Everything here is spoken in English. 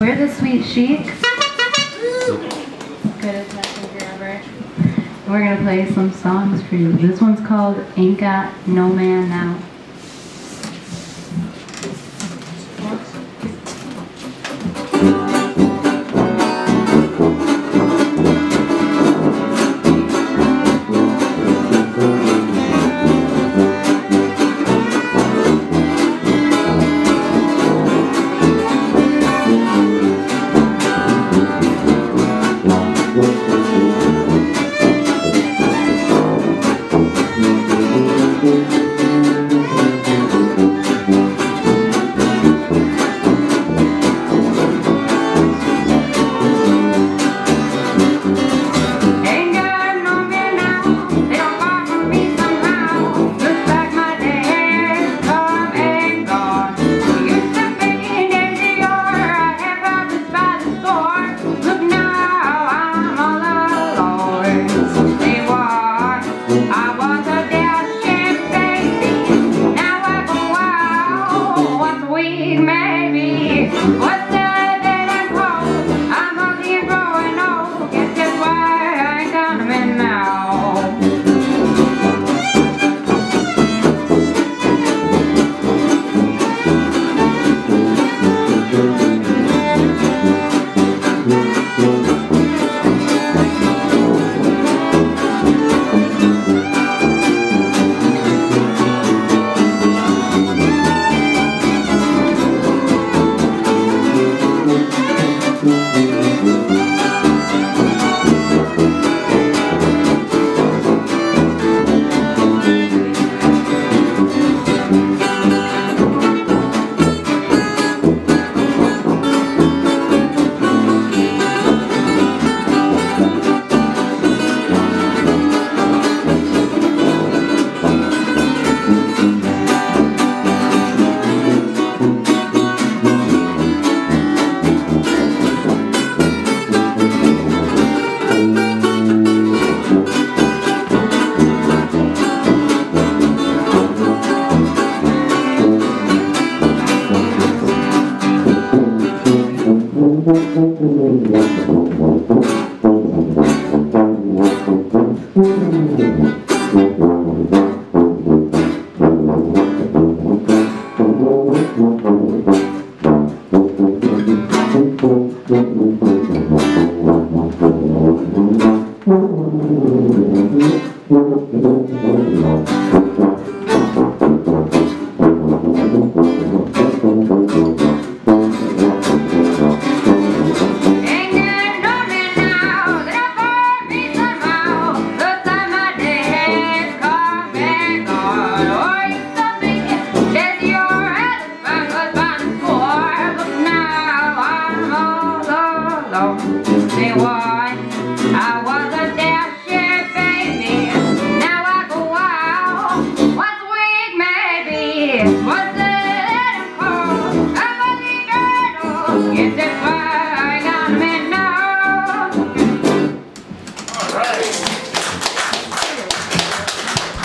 We're the Sweet Sheiks. Good attention grabber. We're gonna play some songs for you. This one's called Ain't Got No Man Now. Thank you. What's that?